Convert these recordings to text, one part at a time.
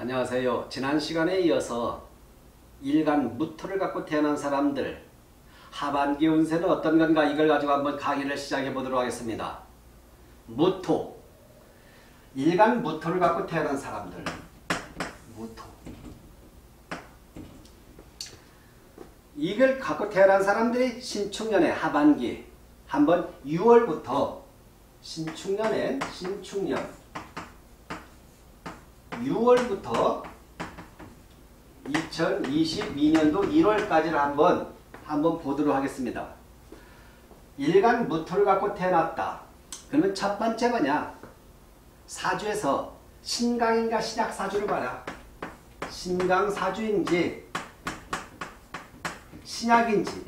안녕하세요. 지난 시간에 이어서 일간 무토를 갖고 태어난 사람들 하반기 운세는 어떤 건가 이걸 가지고 한번 강의를 시작해 보도록 하겠습니다. 무토 일간 무토를 갖고 태어난 사람들 무토 이걸 갖고 태어난 사람들이 신축년의 하반기 한번 6월부터 신축년엔 신축년 6월부터 2022년도 1월까지를 한번 한번 보도록 하겠습니다. 일간 무토를 갖고 태어났다. 그러면 첫 번째 뭐냐? 사주에서 신강인가 신약 사주를 봐라. 신강 사주인지 신약인지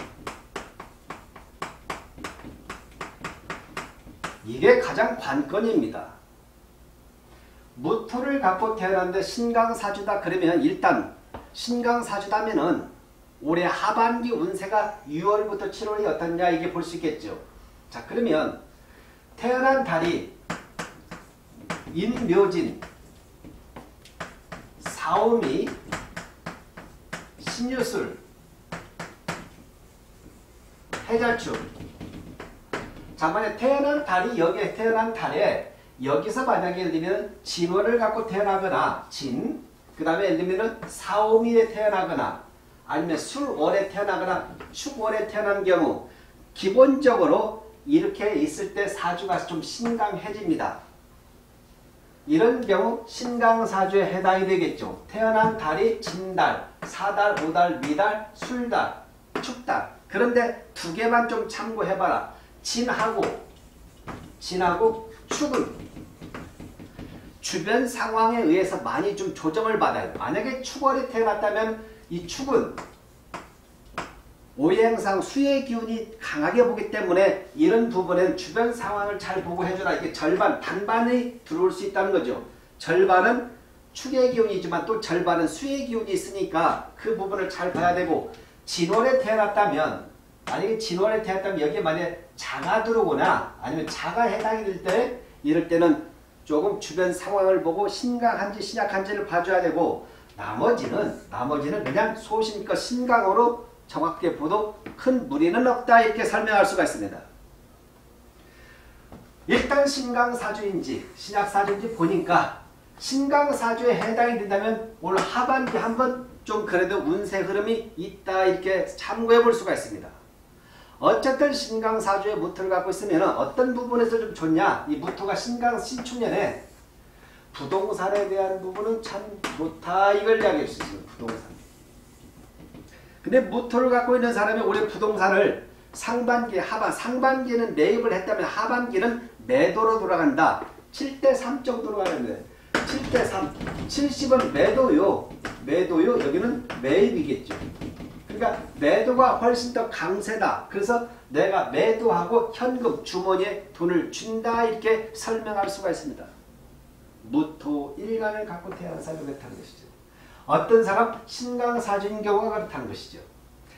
이게 가장 관건입니다. 무토를 갖고 태어났는데 신강사주다 그러면 일단 신강사주다면은 올해 하반기 운세가 6월부터 7월이 어떻냐 이게 볼 수 있겠죠. 자 그러면 태어난 달이 인묘진 사오미 신유술 해자축 자 만약 태어난 달이 여기에 태어난 달에 여기서 만약에 예를 들면 진월을 갖고 태어나거나 진, 그 다음에 예를 들면 사오미에 태어나거나 아니면 술월에 태어나거나 축월에 태어난 경우 기본적으로 이렇게 있을 때 사주가 좀 신강해집니다. 이런 경우 신강사주에 해당이 되겠죠. 태어난 달이 진달, 사달, 오달, 미달, 술달, 축달. 그런데 두 개만 좀 참고해봐라. 진하고 진하고 축은 주변 상황에 의해서 많이 좀 조정을 받아요. 만약에 축월이 태어났다면 이 축은 오행상 수의 기운이 강하게 보기 때문에 이런 부분에는 주변 상황을 잘 보고 해줘라. 이게 절반, 반반이 들어올 수 있다는 거죠. 절반은 축의 기운이지만 또 절반은 수의 기운이 있으니까 그 부분을 잘 봐야 되고 진월에 태어났다면 만약에 진월에 태어났다면 여기에 만약에 자가 들어오거나 아니면 자가 해당이 될 때 이럴 때는 조금 주변 상황을 보고 신강한지 신약한지를 봐줘야 되고 나머지는 나머지는 그냥 소신껏 신강으로 정확하게 보도 큰 무리는 없다 이렇게 설명할 수가 있습니다. 일단 신강사주인지 신약사주인지 보니까 신강사주에 해당이 된다면 올 하반기 한번 좀 그래도 운세 흐름이 있다 이렇게 참고해 볼 수가 있습니다. 어쨌든 신강사주의 무토를 갖고 있으면 어떤 부분에서 좀 좋냐? 이 무토가 신강 신축년에 부동산에 대한 부분은 참 좋다 이걸 이야기할 수 있어요. 부동산. 근데 무토를 갖고 있는 사람이 올해 부동산을 상반기, 하반, 상반기는 매입을 했다면 하반기는 매도로 돌아간다. 7대 3 정도로 가는데 7대 3, 70은 매도요. 매도요. 여기는 매입이겠죠. 그러니까 매도가 훨씬 더 강세다. 그래서 내가 매도하고 현금 주머니에 돈을 준다 이렇게 설명할 수가 있습니다. 무토 일간을 갖고 태어난 사람이 그렇다는 것이죠. 어떤 사람 신강사주인 경우가 그렇다는 것이죠.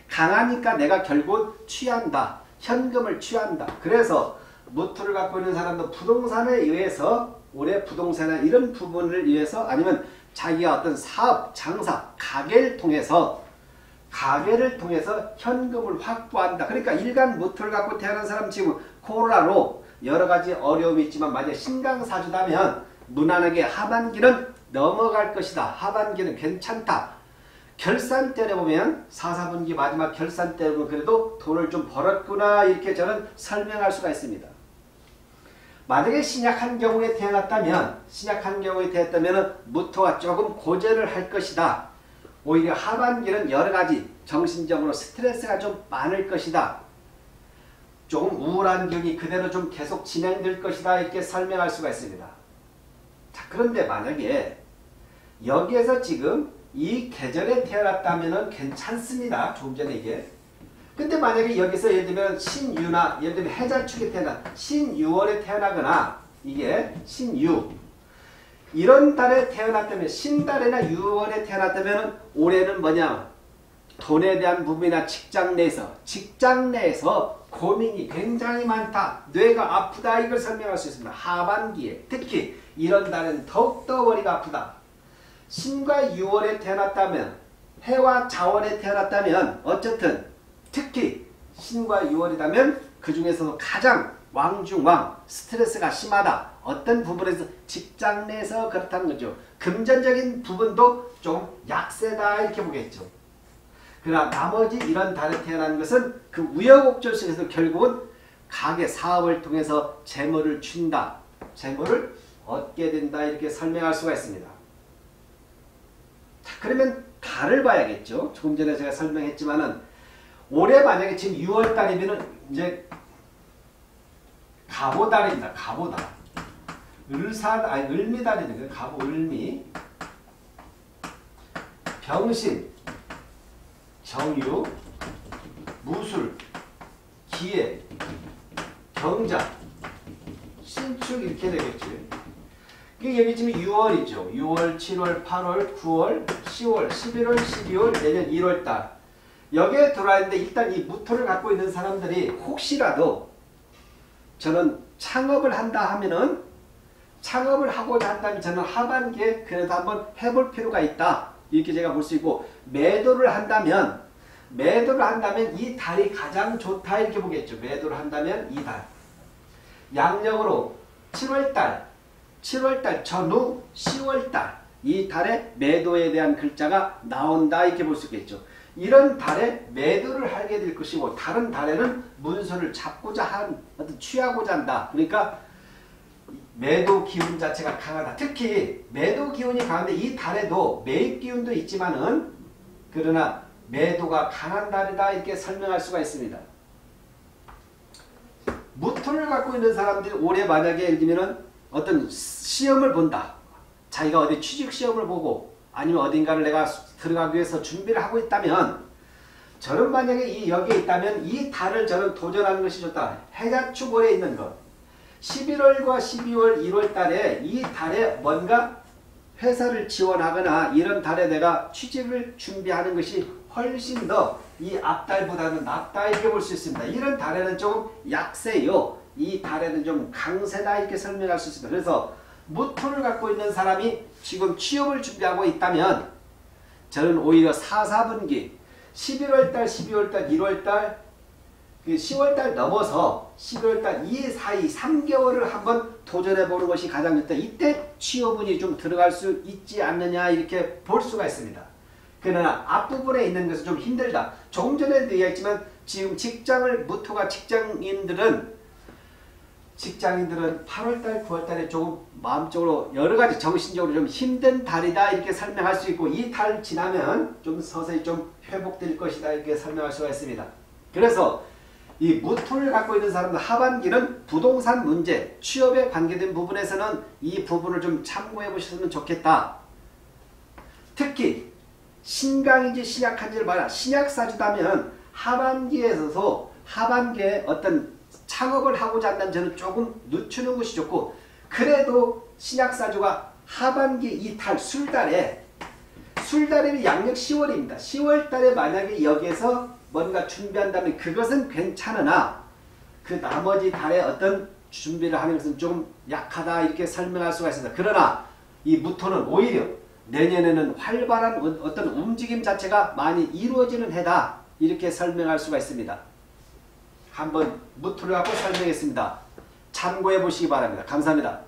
강하니까 내가 결국 취한다. 현금을 취한다. 그래서 무토를 갖고 있는 사람도 부동산에 의해서 올해 부동산이나 이런 부분을 위해서 아니면 자기가 어떤 사업, 장사, 가게를 통해서 가게를 통해서 현금을 확보한다. 그러니까 일간 무토를 갖고 태어난 사람 지금 코로나로 여러 가지 어려움이 있지만 만약 신강사주다면 무난하게 하반기는 넘어갈 것이다. 하반기는 괜찮다. 결산 때려 보면 4, 4분기 마지막 결산 보면 그래도 돈을 좀 벌었구나 이렇게 저는 설명할 수가 있습니다. 만약에 신약한 경우에 태어났다면 신약한 경우에 태어났다면 무토가 조금 고전을 할 것이다. 오히려 하반기는 여러 가지 정신적으로 스트레스가 좀 많을 것이다. 조금 우울한 기운이 그대로 좀 계속 진행될 것이다 이렇게 설명할 수가 있습니다. 자 그런데 만약에 여기에서 지금 이 계절에 태어났다면 괜찮습니다. 조금 전에 이게. 근데 만약에 여기서 예를 들면 신유나 예를 들면 해자축에 태어나 신유월에 태어나거나 이게 신유 이런 달에 태어났다면 신달이나 유월에 태어났다면 올해는 뭐냐 돈에 대한 부분이나 직장 내에서 직장 내에서 고민이 굉장히 많다. 뇌가 아프다 이걸 설명할 수 있습니다. 하반기에 특히 이런 달은 더욱더 머리가 아프다. 신과 유월에 태어났다면 해와 자월에 태어났다면 어쨌든 특히 신과 유월이라면 그 중에서도 가장 왕중왕 스트레스가 심하다. 어떤 부분에서 직장 내에서 그렇다는 거죠. 금전적인 부분도 좀 약세다 이렇게 보겠죠. 그러나 나머지 이런 달에 태어난 것은 그 우여곡절 속에서 결국은 가게 사업을 통해서 재물을 춘다. 재물을 얻게 된다 이렇게 설명할 수가 있습니다. 자, 그러면 달을 봐야겠죠. 조금 전에 제가 설명했지만은 올해 만약에 지금 6월 달이면은 이제 가보달입니다. 가보달. 을산 아니 을미달이는 그 가보 을미 병신 정유 무술 기해 경자 신축 이렇게 되겠지. 이게 여기 지금 6월이죠. 6월, 7월, 8월, 9월, 10월, 11월, 12월, 내년 1월 달. 여기에 들어와 있는데 일단 이 무토를 갖고 있는 사람들이 혹시라도 저는 창업을 한다 하면은 창업을 하고자 한다면 저는 하반기에 그래도 한번 해볼 필요가 있다. 이렇게 제가 볼 수 있고 매도를 한다면 매도를 한다면 이 달이 가장 좋다 이렇게 보겠죠. 매도를 한다면 이 달. 양력으로 7월달, 7월달 전후 10월달 이 달에 매도에 대한 글자가 나온다 이렇게 볼 수 있겠죠. 이런 달에 매도를 하게 될 것이고 다른 달에는 문서를 잡고자 한 어떤 취하고자 한다. 그러니까 매도 기운 자체가 강하다. 특히 매도 기운이 강한데 이 달에도 매입 기운도 있지만은 그러나 매도가 강한 달이다 이렇게 설명할 수가 있습니다. 무토를 갖고 있는 사람들이 올해 만약에 예를 들면 어떤 시험을 본다. 자기가 어디 취직 시험을 보고 아니면 어딘가를 내가 들어가기 위해서 준비를 하고 있다면 저는 만약에 이 여기에 있다면 이 달을 저는 도전하는 것이 좋다. 해자축월에 있는 것. 11월과 12월, 1월 달에 이 달에 뭔가 회사를 지원하거나 이런 달에 내가 취직을 준비하는 것이 훨씬 더 이 앞달보다는 낫다 이렇게 볼 수 있습니다. 이런 달에는 좀 약세요. 이 달에는 좀 강세다 이렇게 설명할 수 있습니다. 그래서 무토를 갖고 있는 사람이 지금 취업을 준비하고 있다면 저는 오히려 4, 4분기 11월달, 12월달, 1월달, 10월달 넘어서 11월달 이 사이 3개월을 한번 도전해보는 것이 가장 좋다. 이때 취업운이 좀 들어갈 수 있지 않느냐 이렇게 볼 수가 있습니다. 그러나 앞부분에 있는 것은 좀 힘들다. 조금 전에도 얘기했지만 지금 직장을 무토가 직장인들은 직장인들은 8월달, 9월달에 조금 마음적으로 여러 가지 정신적으로 좀 힘든 달이다 이렇게 설명할 수 있고 이 달 지나면 좀 서서히 좀 회복될 것이다 이렇게 설명할 수가 있습니다. 그래서 이 무토를 갖고 있는 사람들 하반기는 부동산 문제, 취업에 관계된 부분에서는 이 부분을 좀 참고해 보셨으면 좋겠다. 특히 신강인지 신약한지를 봐라. 신약사주다면 하반기에서도 하반기에 어떤 창업을 하고자 한다면 저는 조금 늦추는 것이 좋고 그래도 신약사주가 하반기 이달 술달에 술달이 양력 10월입니다. 10월달에 만약에 여기에서 뭔가 준비한다면 그것은 괜찮으나 그 나머지 달에 어떤 준비를 하는 것은 좀 약하다 이렇게 설명할 수가 있습니다. 그러나 이 무토는 오히려 내년에는 활발한 어떤 움직임 자체가 많이 이루어지는 해다. 이렇게 설명할 수가 있습니다. 한번 무토를 갖고 설명했습니다. 참고해 보시기 바랍니다. 감사합니다.